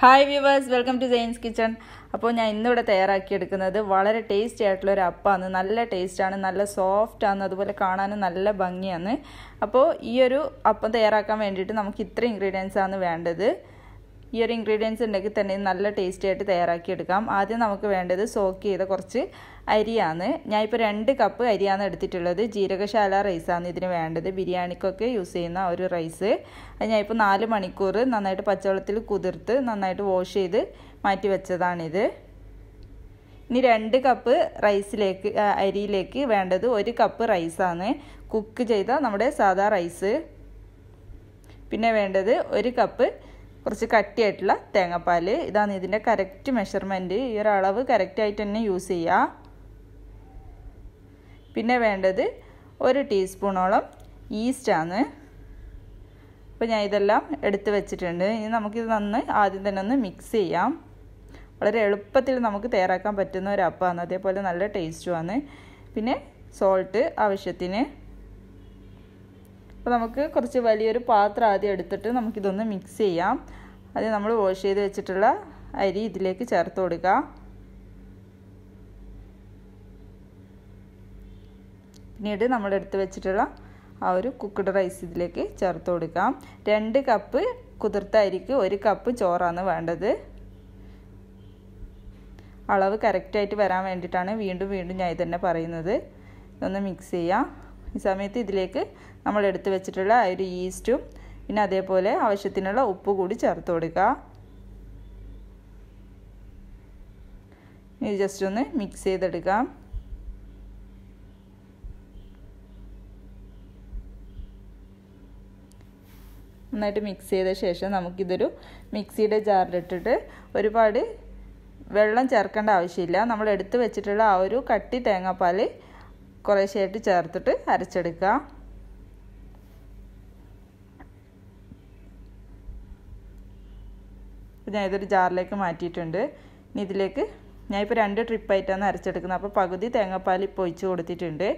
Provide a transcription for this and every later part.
Hi viewers welcome to Jain's kitchen അപ്പോൾ ഞാൻ ഇന്നിവിടെ തയ്യാറാക്കിയെടുക്കുന്നത് വളരെ ടേസ്റ്റി ആയിട്ടുള്ള ഒരു അപ്പാണ്. നല്ല ടേസ്റ്റാണ് നല്ല സോഫ്റ്റ് ആണ് അതുപോലെ കാണാനും നല്ല ഭംഗിയാണ്. അപ്പോൾ ഈ ഒരു അപ്പം തയ്യാറാക്കാൻ വേണ്ടിയിട്ട് നമുക്ക് ഇത്ര ഇൻഗ്രീഡിയൻസ് ആണ് വേണ്ടത്. ഈ ഒരു ഇൻഗ്രീഡിയൻസ് ഉണ്ടെങ്കിൽ തന്നെ നല്ല ടേസ്റ്റി ആയിട്ട് തയ്യാറാക്കിയെടുക്കാം. ആദ്യം നമുക്ക് വേണ്ടത് സോക്ക് ചെയ്ത കുറച്ച് അരിയാണ്. ഞാൻ ഇപ്പോൾ രണ്ട് കപ്പ് അരിയാണ് എടുത്തിട്ടുള്ളത്. ജീരകശാല റൈസാണ് ഇതിന് വേണ്ടത്. ബിരിയാണിക്കൊക്കെ യൂസ് ചെയ്യുന്ന ഒരു റൈസ് അത് ഞാൻ ഇപ്പോൾ നാല് മണിക്കൂർ നന്നായിട്ട് പച്ചവെള്ളത്തിൽ കുതിർത്ത് നന്നായിട്ട് വാഷ് ചെയ്ത് മാറ്റി വെച്ചതാണിത്. ഇനി രണ്ട് കപ്പ് റൈസിലേക്ക് അരിയിലേക്ക് വേണ്ടത് ഒരു കപ്പ് റൈസാണ് കുക്ക് ചെയ്ത നമ്മുടെ സാധാ റൈസ് പിന്നെ വേണ്ടത് ഒരു കപ്പ് കുറച്ച് കട്ടിയായിട്ടുള്ള തേങ്ങാപ്പാൽ ഇതാണ് ഇതിന്റെ കറക്റ്റ് മെഷർമെന്റ് ഈ ഒരു അളവ് കറക്റ്റായിട്ട് തന്നെ യൂസ് ചെയ്യുക പിന്നെ വേണ്ടത് ഒരു ടീസ്പൂണോളം ഈസ്റ്റാണ് അപ്പോൾ ഞാൻ ഇതെല്ലാം എടുത്ത് വെച്ചിട്ടുണ്ട്. ഇനി നമുക്കിത് നന്ന് ആദ്യം തന്നെ ഒന്ന് മിക്സ് ചെയ്യാം. വളരെ എളുപ്പത്തിൽ നമുക്ക് തയ്യാറാക്കാൻ പറ്റുന്ന ഒരു അപ്പമാണ് അതേപോലെ നല്ല ടേസ്റ്റുമാണ് പിന്നെ സോൾട്ട് ആവശ്യത്തിന് അപ്പോൾ നമുക്ക് കുറച്ച് വലിയൊരു പാത്രം ആദ്യം എടുത്തിട്ട് നമുക്കിതൊന്ന് മിക്സ് ചെയ്യാം. അത് നമ്മൾ വാഷ് ചെയ്ത് വെച്ചിട്ടുള്ള അരി ഇതിലേക്ക് ചേർത്ത് കൊടുക്കുക പിന്നീട് നമ്മൾ എടുത്ത് വെച്ചിട്ടുള്ള ആ ഒരു കുക്ക്ഡ് റൈസ് ഇതിലേക്ക് ചേർത്ത് കൊടുക്കാം. രണ്ട് കപ്പ് കുതിർത്ത അരിക്ക് ഒരു കപ്പ് ചോറാണ് വേണ്ടത്. അളവ് കറക്റ്റായിട്ട് വരാൻ വേണ്ടിയിട്ടാണ് വീണ്ടും വീണ്ടും ഞാൻ ഇതന്നെ പറയുന്നത്. ഇതൊന്ന് മിക്സ് ചെയ്യാം. ഈ സമയത്ത് ഇതിലേക്ക് നമ്മൾ എടുത്തു വെച്ചിട്ടുള്ള ആ ഒരു ഈസ്റ്റും പിന്നെ അതേപോലെ ആവശ്യത്തിനുള്ള ഉപ്പ് കൂടി ചേർത്ത് കൊടുക്കുക. ഇത് ജസ്റ്റ് ഒന്ന് മിക്സ് ചെയ്തെടുക്കാം നന്നായിട്ട് മിക്സ് ചെയ്ത ശേഷം നമുക്കിതൊരു മിക്സിയുടെ ജാറിലിട്ടിട്ട് ഒരുപാട് വെള്ളം ചേർക്കേണ്ട ആവശ്യമില്ല. നമ്മൾ എടുത്ത് വെച്ചിട്ടുള്ള ആ ഒരു കട്ടി തേങ്ങാപ്പാൽ കുറേശ്ശെയായിട്ട് ചേർത്തിട്ട് അരച്ചെടുക്കുക. ഞാൻ ഇതൊരു ജാറിലേക്ക് മാറ്റിയിട്ടുണ്ട്. ഇനി ഇതിലേക്ക് ഞാൻ ഇപ്പോൾ രണ്ട് ട്രിപ്പായിട്ടാണ് അരച്ചെടുക്കുന്നത്. അപ്പോൾ പകുതി തേങ്ങാപ്പാൽ ഇപ്പോൾ ഒഴിച്ച് കൊടുത്തിട്ടുണ്ട്.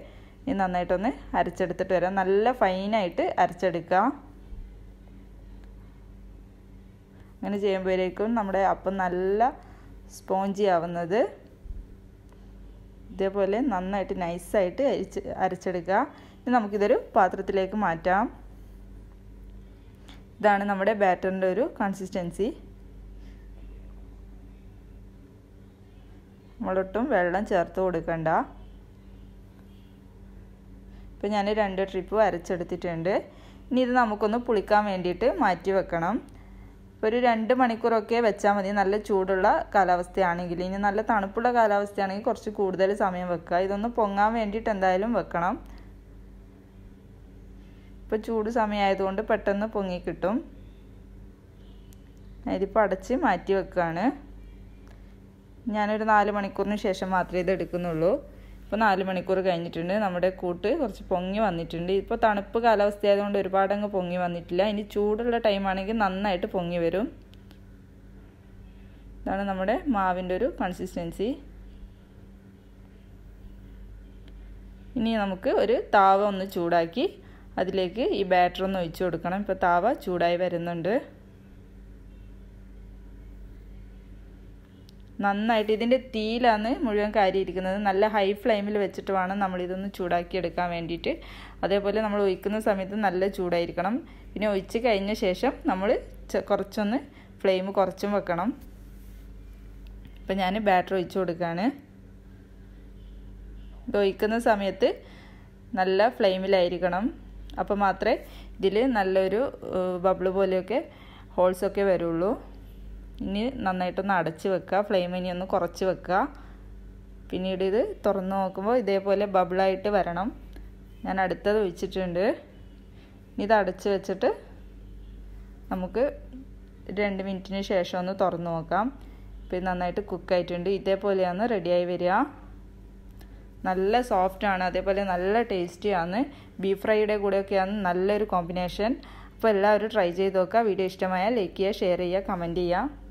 ഇനി നന്നായിട്ടൊന്ന് അരച്ചെടുത്തിട്ട് വരാം. നല്ല ഫൈനായിട്ട് അരച്ചെടുക്കുക. അങ്ങനെ ചെയ്യുമ്പോഴേക്കും നമ്മുടെ അപ്പം നല്ല സ്പോഞ്ചി ആവുന്നത് ഇതേപോലെ നന്നായിട്ട് നൈസായിട്ട് അരിച്ച് അരച്ചെടുക്കുക. ഇനി നമുക്കിതൊരു പാത്രത്തിലേക്ക് മാറ്റാം. ഇതാണ് നമ്മുടെ ബാറ്ററിന്റെ ഒരു കൺസിസ്റ്റൻസി നമ്മളൊട്ടും വെള്ളം ചേർത്ത് കൊടുക്കണ്ട. ഇപ്പം ഞാൻ രണ്ട് ട്രിപ്പ് അരച്ചെടുത്തിട്ടുണ്ട്. ഇനി ഇത് നമുക്കൊന്ന് പുളിക്കാൻ വേണ്ടിയിട്ട് മാറ്റി വെക്കണം. ഒരു രണ്ട് മണിക്കൂറൊക്കെ വെച്ചാൽ മതി. നല്ല ചൂടുള്ള കാലാവസ്ഥയാണെങ്കിൽ. ഇനി നല്ല തണുപ്പുള്ള കാലാവസ്ഥയാണെങ്കിൽ കുറച്ച് കൂടുതൽ സമയം വെക്കുക. ഇതൊന്ന് പൊങ്ങാൻ വേണ്ടിയിട്ട് എന്തായാലും വെക്കണം. ഇപ്പോൾ ചൂട് സമയമായതുകൊണ്ട് പെട്ടെന്ന് പൊങ്ങി കിട്ടും. ഇതിപ്പോൾ അടച്ച് മാറ്റി വെക്കുകയാണ് ഞാനൊരു നാല് മണിക്കൂറിന് ശേഷം മാത്രമേ ഇത് എടുക്കുന്നുള്ളൂ. ഇപ്പോൾ നാല് മണിക്കൂർ കഴിഞ്ഞിട്ടുണ്ട്. നമ്മുടെ കൂട്ട് കുറച്ച് പൊങ്ങി വന്നിട്ടുണ്ട്. ഇപ്പോൾ തണുപ്പ് കാലാവസ്ഥ ആയതുകൊണ്ട് ഒരുപാട് അങ്ങ് പൊങ്ങി വന്നിട്ടില്ല. ഇനി ചൂടുള്ള ടൈമാണെങ്കിൽ നന്നായിട്ട് പൊങ്ങി വരും. ഇതാണ് നമ്മുടെ മാവിന്റെ ഒരു കൺസിസ്റ്റൻസി ഇനി നമുക്ക് ഒരു താവ ഒന്ന് ചൂടാക്കി അതിലേക്ക് ഈ ബാറ്റർ ഒന്ന് ഒഴിച്ചു കൊടുക്കണം. ഇപ്പോൾ താവ ചൂടായി വരുന്നുണ്ട്. നന്നായിട്ട് ഇതിന്റെ തീയിലാണ് മുഴുവൻ കാര്യമിരിക്കുന്നത്. നല്ല ഹൈ ഫ്ലെയിമിൽ വെച്ചിട്ട് വേണം നമ്മളിതൊന്ന് ചൂടാക്കി എടുക്കാൻ വേണ്ടിയിട്ട്. അതേപോലെ നമ്മൾ ഒഴിക്കുന്ന സമയത്ത് നല്ല ചൂടായിരിക്കണം. പിന്നെ ഒഴിച്ച് കഴിഞ്ഞ ശേഷം നമ്മൾ കുറച്ചൊന്ന് ഫ്ലെയിം കുറച്ചും വെക്കണം. ഇപ്പം ഞാൻ ബാറ്റർ ഒഴിച്ചു കൊടുക്കുകയാണ് ഇത് ഒഴിക്കുന്ന സമയത്ത് നല്ല ഫ്ലെയിമിലായിരിക്കണം അപ്പോൾ മാത്രമേ ഇതിൽ നല്ലൊരു ബബിൾ പോലെയൊക്കെ ഹോൾസൊക്കെ വരുള്ളൂ. ഇനി നന്നായിട്ടൊന്ന് അടച്ച് വെക്കുക. ഫ്ലെയിം ഇനി ഒന്ന് കുറച്ച് വെക്കുക. പിന്നീട് ഇത് തുറന്ന് നോക്കുമ്പോൾ ഇതേപോലെ ബബിളായിട്ട് വരണം. ഞാൻ അടുത്തത് ഒഴിച്ചിട്ടുണ്ട് ഇനി ഇത് അടച്ച് വെച്ചിട്ട് നമുക്ക് രണ്ട് മിനിറ്റിന് ശേഷം ഒന്ന് തുറന്ന് നോക്കാം. ഇപ്പം നന്നായിട്ട് കുക്കായിട്ടുണ്ട് ഇതേപോലെയാണ് റെഡിയായി വരിക. നല്ല സോഫ്റ്റാണ് അതേപോലെ നല്ല ടേസ്റ്റിയാണ് ബീഫ് ഫ്രൈയുടെ കൂടെയൊക്കെയാണ് നല്ലൊരു കോമ്പിനേഷൻ അപ്പോൾ എല്ലാവരും ട്രൈ ചെയ്ത് നോക്കുക. വീഡിയോ ഇഷ്ടമായാൽ ലൈക്ക് ചെയ്യുക ഷെയർ ചെയ്യുക കമന്റ് ചെയ്യുക.